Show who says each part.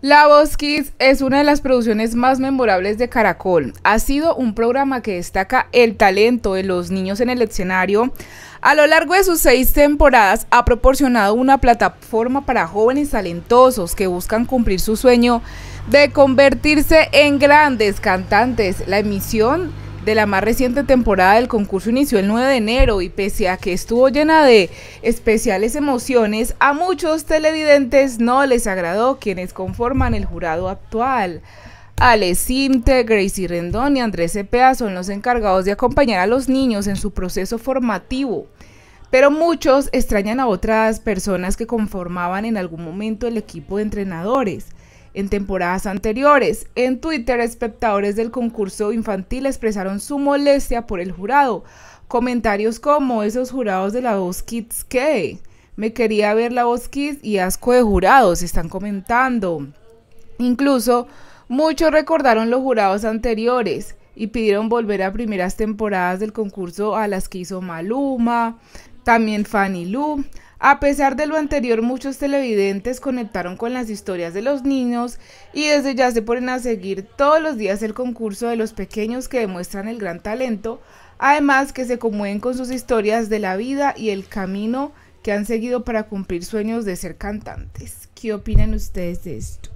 Speaker 1: La Voz Kids es una de las producciones más memorables de Caracol. Ha sido un programa que destaca el talento de los niños en el escenario. A lo largo de sus seis temporadas ha proporcionado una plataforma para jóvenes talentosos que buscan cumplir su sueño de convertirse en grandes cantantes. La emisión de la más reciente temporada del concurso inició el 9 de enero y pese a que estuvo llena de especiales emociones, a muchos televidentes no les agradó quienes conforman el jurado actual. Ale Sinte, Gracie Rendón y Andrés Cepeda son los encargados de acompañar a los niños en su proceso formativo. Pero muchos extrañan a otras personas que conformaban en algún momento el equipo de entrenadores en temporadas anteriores. En Twitter, espectadores del concurso infantil expresaron su molestia por el jurado. Comentarios como esos jurados de la voz Kids que me quería ver la voz Kids y asco de jurados, están comentando. Incluso muchos recordaron los jurados anteriores y pidieron volver a primeras temporadas del concurso a las que hizo Maluma, también Fanny Lu. A pesar de lo anterior, muchos televidentes conectaron con las historias de los niños y desde ya se ponen a seguir todos los días el concurso de los pequeños que demuestran el gran talento, además que se conmueven con sus historias de la vida y el camino que han seguido para cumplir sueños de ser cantantes. ¿Qué opinan ustedes de esto?